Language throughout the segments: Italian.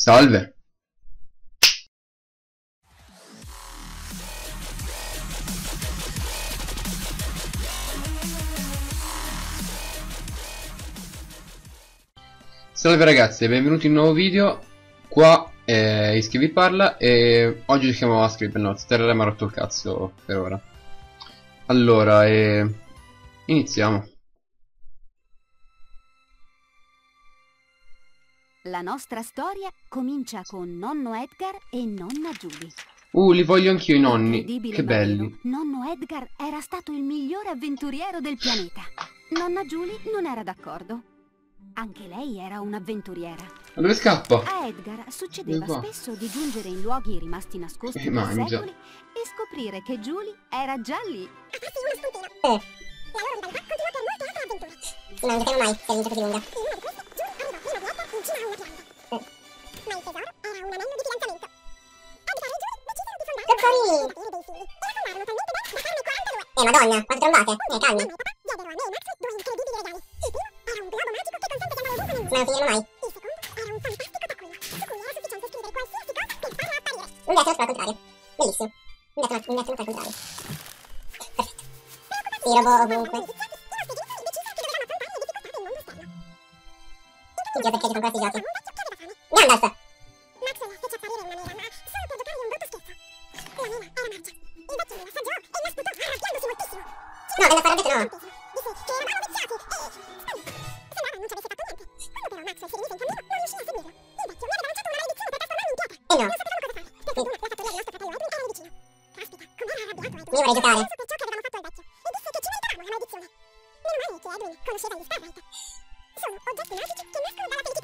Salve. Salve ragazzi e benvenuti in un nuovo video. Qua è Ischivi parla e oggi giochiamo a Notes Terra mi ha rotto il cazzo per ora. Allora, e... iniziamo La nostra storia comincia con nonno Edgar e nonna Julie. Uh, li voglio anch'io i nonni, che belli Nonno Edgar era stato il migliore avventuriero del pianeta. Nonna Julie non era d'accordo. Anche lei era un'avventuriera. Ma dove scappa? A Edgar succedeva spesso di giungere in luoghi rimasti nascosti E per mangia. secoli e scoprire che Julie era già lì. Oh. Sì, ma non giocheremo mai se vince così lunga. Carini! Eh, madonna, quante trombate! Eh, calmi! Ma non finiremo mai. Un detto al contrario. Bellissimo. Un detto, un detto al contrario. Perfetto. Sì, robot ovunque. Oddio, perché ci sono questi giochi? Gandalf! No, nella farabetta no. Eh no. Io vorrei giocare.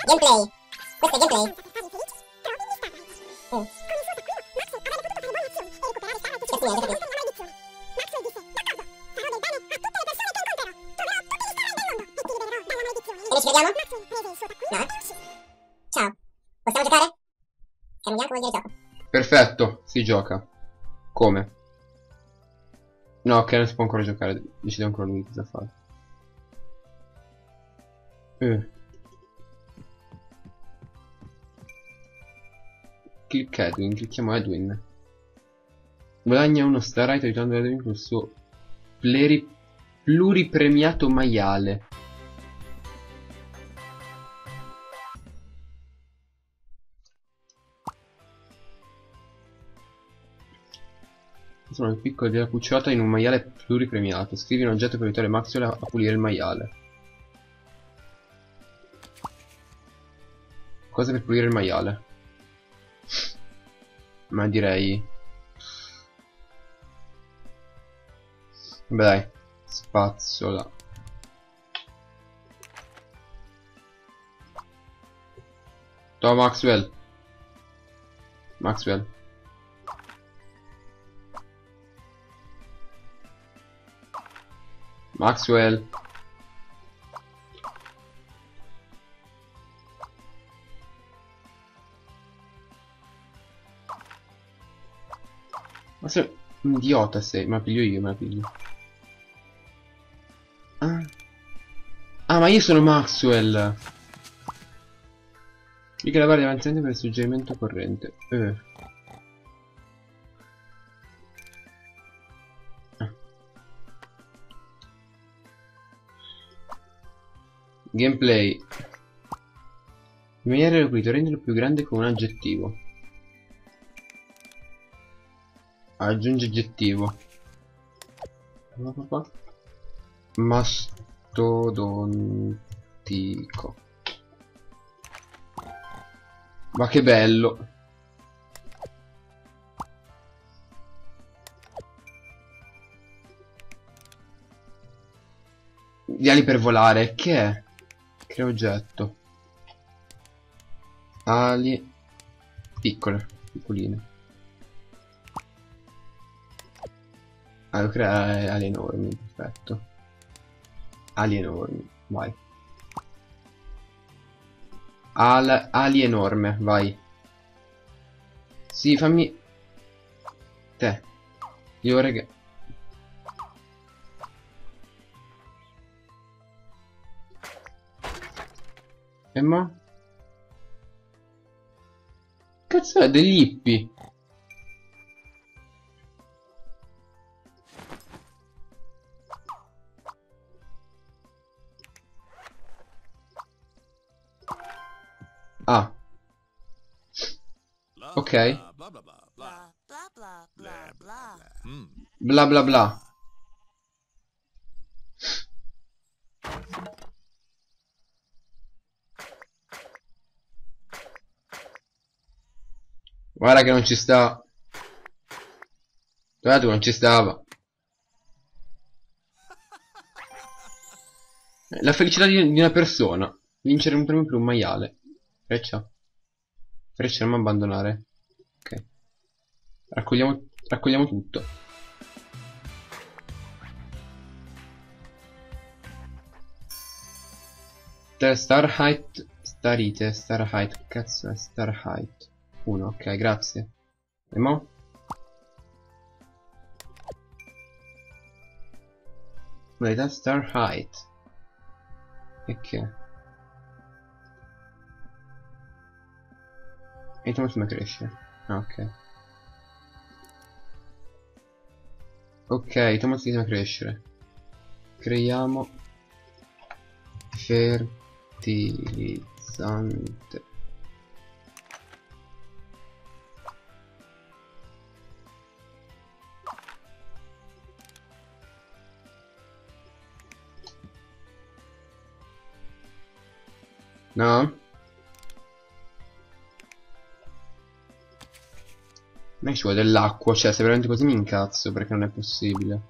Gameplay. Questo è gameplay. Mm. Certo, Bianco vuol dire gioco. Perfetto, si gioca Come? No, ok, non si può ancora giocare Decide ancora lui cosa fare eh. Click Edwin, clicchiamo Edwin Guadagna uno starite aiutando Edwin col suo pleri- pluripremiato maiale Sono il piccolo della cucciolata in un maiale pluripremiato. Scrivi un oggetto per aiutare Maxwell a pulire il maiale. Cosa per pulire il maiale? Ma direi... Vabbè dai. Spazzola. Ciao Maxwell. Maxwell. Maxwell. Ma sei un idiota sei, me la piglio io, me la piglio. Ah. Ah, ma io sono Maxwell. Clicca la barra di avanzamento per il suggerimento corrente. Eh. Gameplay. In maniera eloquito, rendilo più grande con un aggettivo. Aggiungi aggettivo. Mastodontico. Ma che bello. Gli ali per volare, che è? Che oggetto? Ali piccole, piccoline. Ah, devo creare ali enormi, perfetto. Ali enormi, vai. Al ali enorme, vai. Sì, fammi... Te. Io rega... E mo? cazzo. È degli hippie? Ah, ok. Bla bla bla bla Blah, blah, blah, blah, blah. Mm. Bla bla bla. Guarda che non ci sta. Guarda che non ci stava. La felicità di, una persona. Vincere un premio per un maiale. Freccia. Freccia, non abbandonare. Ok. Raccogliamo, raccogliamo tutto. Te- Star Height. Starite, Star. Che cazzo è Star Height? 1, ok, grazie. E mo? Modalità Star Height. E che? E Thomas come cresce? Ah, ok. Ok, Thomas a crescere. Creiamo fertilizzante. No? Che ci vuole dell'acqua, cioè se veramente così mi incazzo perché non è possibile.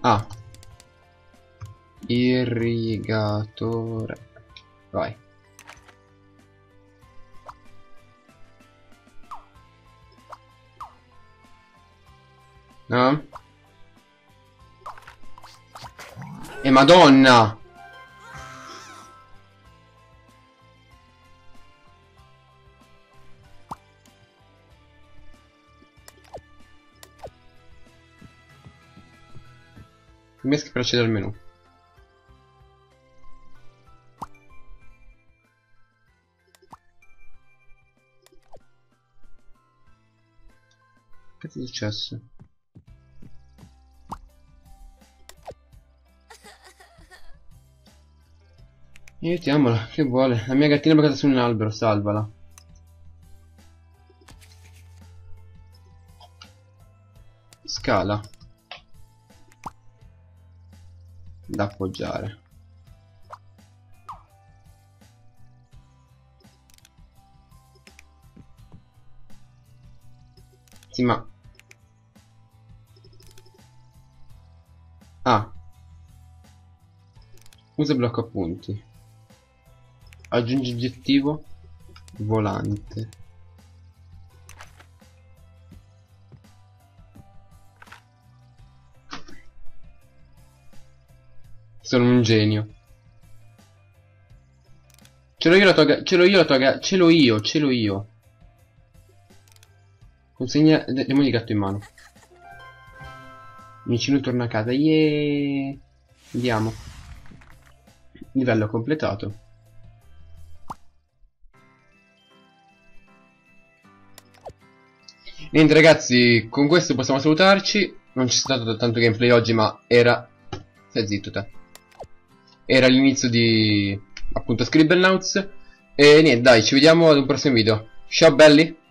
Ah. Irrigatore. Vai. No? E madonna! Mi per accedere al menu. Che è successo? Aiutiamola, che vuole? La mia gattina è bloccata su un albero, salvala. Scala. Da appoggiare. Sì, ma... Ah. Usa blocco appunti. Aggiungi oggettivo. Volante. Sono un genio. Ce l'ho io la tua ga- Ce l'ho io la tua ga- Ce l'ho io, ce l'ho io. Consegna de- demone di gatto in mano. Vicino torna a casa. Yeah. Andiamo. Livello completato. Niente ragazzi, con questo possiamo salutarci. Non c'è stato tanto gameplay oggi, ma era... Stai zitto te. Era l'inizio di... appunto Scribblenauts. E niente, dai, ci vediamo ad un prossimo video. Ciao belli!